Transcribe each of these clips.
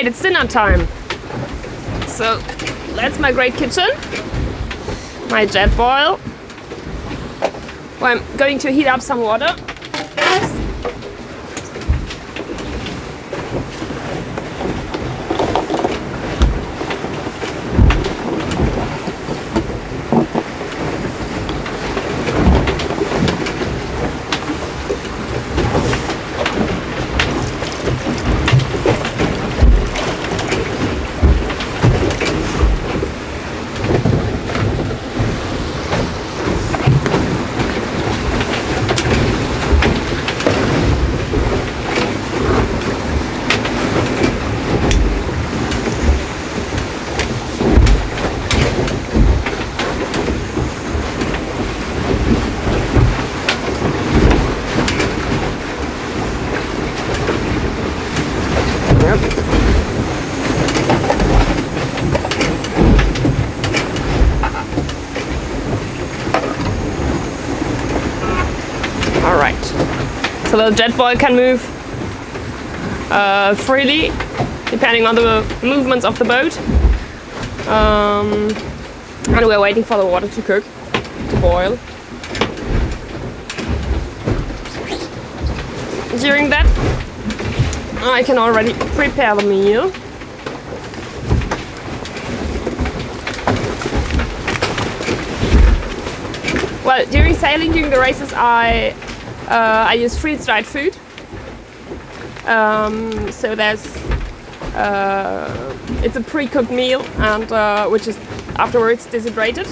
right, it's dinner time. So that's my great kitchen. My Jetboil. Well, I'm going to heat up some water. All right. So the Jetboil can move uh, freely, depending on the movements of the boat. Um, and we're waiting for the water to cook, to boil. During that, I can already prepare the meal. Well, during sailing, during the races, I uh, I use freeze-dried food. Um, so there's uh, it's a pre-cooked meal, and uh, which is afterwards dehydrated.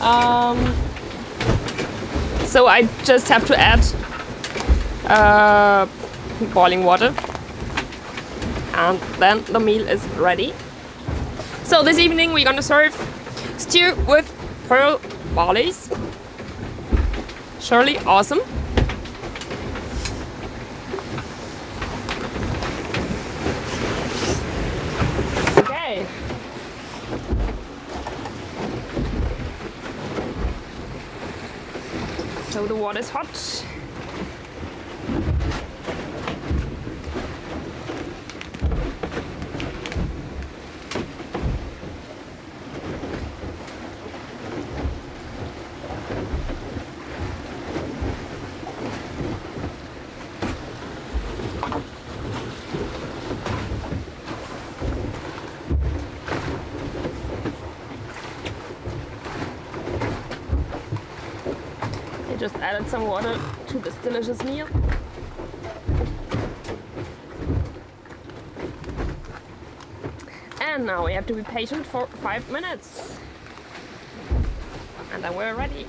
Um, so I just have to add uh, boiling water, and then the meal is ready. So this evening we're gonna serve stew with pearl barleys. Surely awesome. Okay. So the water's hot. Just added some water to this delicious meal. And now we have to be patient for five minutes. And then we're ready.